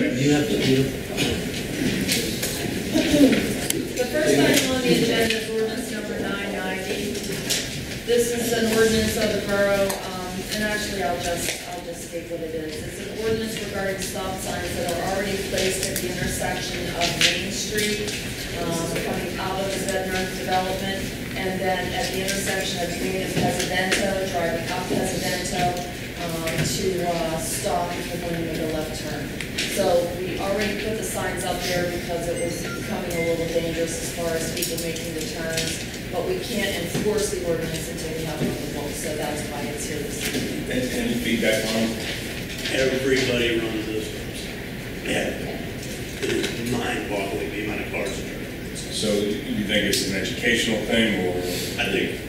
You have the first item on the agenda is ordinance number nine ninety. This is an ordinance of the borough, um, and actually, I'll just, I'll just state what it is. It's an ordinance regarding stop signs that are already placed at the intersection of Main Street, um, coming out of the Zedner development, and then at the intersection of Green and Presidento, driving up Presidento, um, to, uh, stop before you're going to make a left turn. So we already put the signs up there because it was becoming a little dangerous as far as people making the turns. But we can't enforce the ordinance until we have it the books, so that's why it's here this evening. And- Any feedback on? Everybody runs this website. Yeah. It is mind-boggling the amount of cars that are. So you think it's an educational thing or? I think.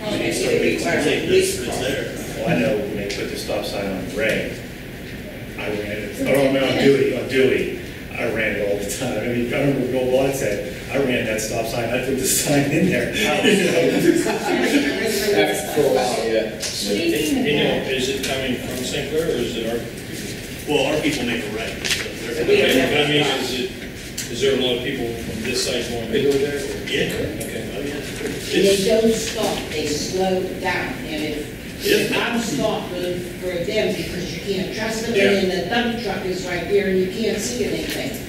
Well, we need maybe to start they making require something police that's- car. that's there. Well, I know when they put the stop sign on Ray, I ran it, or on on Dewey, on Dewey, I ran it all the time. I mean, I remember Bill Bond said, I ran that stop sign, I put the sign in there. For a while, yeah. Speaking of You know, that, is it coming from St. Clair or is it our? Well, our people make a right. so they're- We I mean, is it, is there a lot of people from this side going to go there? or- Yeah. Okay. Oh, yeah. they don't stop, they slow down, and if, if I'm stopping for them because you can't trust them, and then the dump truck is right there and you can't see anything.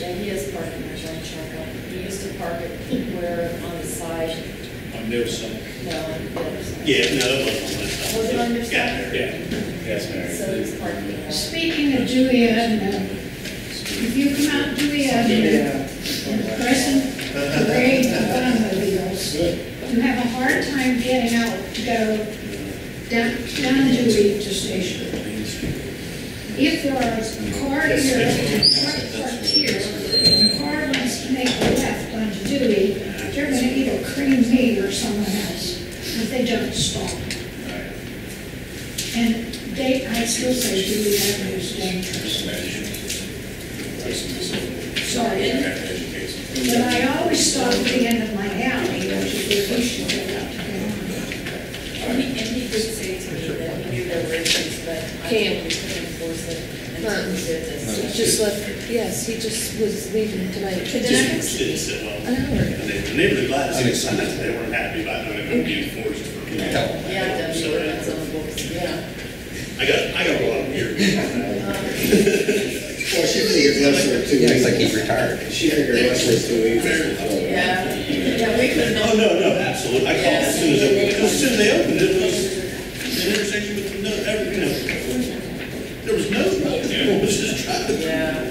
Yeah, he is parking there, John Charcoal. He used to park it where on the side, On their side. no, on the other side. Yeah, no, that wasn't on that side. Was it on your side? Yeah. Yes, Mary. So he's parking there. Speaking of Dewey Avenue, if you come out Dewey Avenue, and Crescent Parade of automobiles, you have a hard time getting out to go down, down to Station. If there are car here, car parked here, and car wants to make a left onto Dewey, they're gonna either cream me or someone else if they don't stop. And they, I still say Dewey Avenue is dangerous. Sorry. But I always stop at the end of my alley, which is where he should go out to go. And he, and he did say to me that he knew there were issues, but I Can't. can't enforce it until he did this. Just left, yes, he just was leaving tonight. But Just then Didn't sit well. an hour ago. And they, and they were glad to see the sign, they weren't happy about how it would be enforced for people. Yeah, uh, that's the ordinance on the books, yeah. I got, I got a lot of here. Well, she figured Lester two weeks. like he's retired. She figured Lester two weeks. Yeah, yeah, we could Oh, no, no, absolutely. I called as soon as, it- as soon as they opened it, it was an intersection with no, every, you know, there was no, it was just traffic. Yeah.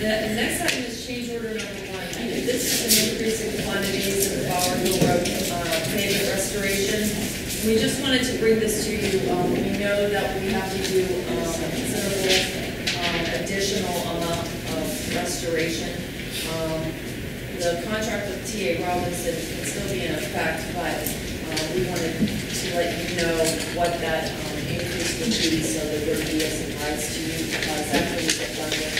The the next item is change order number one. This is an increase in quantities of Bower Hill Road uh, pavement restoration. We just wanted to bring this to you. Um, We know that we have to do um, considerable um, additional amount of restoration. Um, The contract with TA Robinson can still be in effect, but uh, we wanted to let you know what that um, increase would be, so that it would be a surprise to you, because after we get done with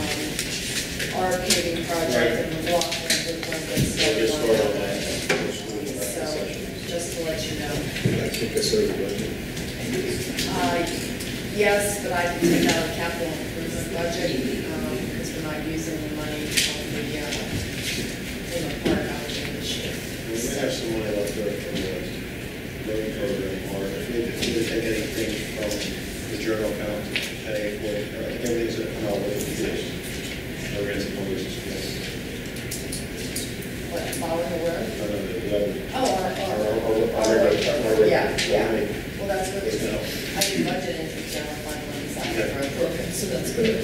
um, our paving project and the block grant, we're going to get started on that. So, just to let you know. I think that's budget. Uh, Yes, but I can take out a capital improvement budget, um, because we're not using the money from the, uh, in the park out there this year. We may have some money left over from the road program, or if we if we take anything from the journal account to pay for, it, I think everything's gonna come out with this. No rents and mortgages, yes. What, follow the road? I know the other- Oh, our, our- our, our- our- our, our- our- yeah, yeah. Well, that's good. It's I budget into the general fund on the side of Okay. our program, so that's good.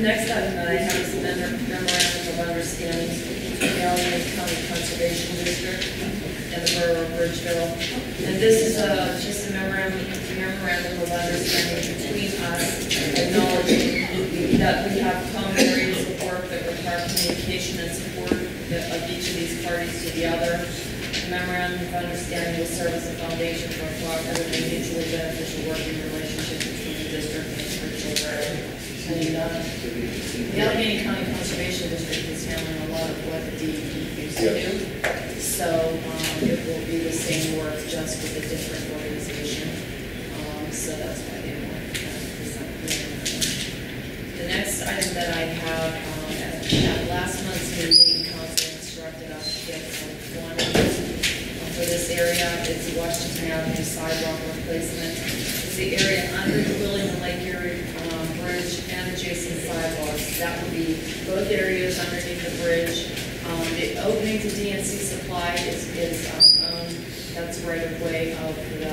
Next item that I have is memor- memorandum of understanding Allegheny County Conservation District and the Borough of Bridgeville. And this is a, just a memorandum, memorandum of understanding between us acknowledging that we have common areas of work that require communication and support of each of these parties to the other. The Memorandum of understanding will serve as a foundation for a cooperative and mutually beneficial working relationship between the district and its Bridgeville Borough. And, uh, the Allegheny County Conservation District is so um, it will be the same work just with a different organization. Um, so that's why they want to the next item that I have um, at, at last month's meeting, council instructed us to get some um, for this area. It's Washington Avenue sidewalk replacement. It's the area under the Wheeling Lake Erie um, Bridge and adjacent sidewalks. That would be both areas underneath the bridge um, The opening to DNC Supply is, is um, owned, that's right of way of the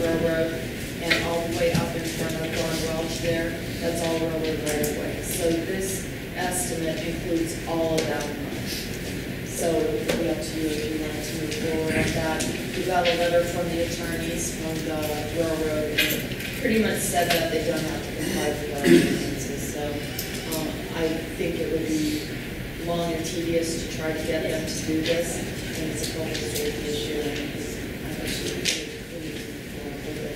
railroad, and all the way up in front of Don Welch there, that's all railroad right of way. So this estimate includes all of that money. So it would be up to you if you wanted to move forward on that. We got a letter from the attorneys from the railroad, and pretty much said that they don't have to comply with our ordinances. So, um, I think it would be long and tedious to try to get them to do this, and it's a public safety issue, and I.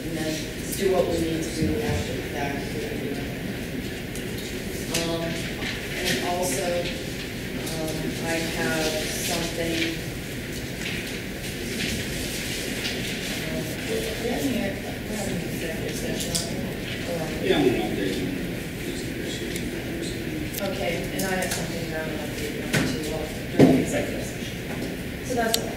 And then let's do what we need to do after the fact. Um, and also, um, I have something. um, Yeah, here, we're having an executive session, aren't we? Or are we? Yeah, I'm gonna update you. These issues. Okay, and during uh, the executive session. So that's.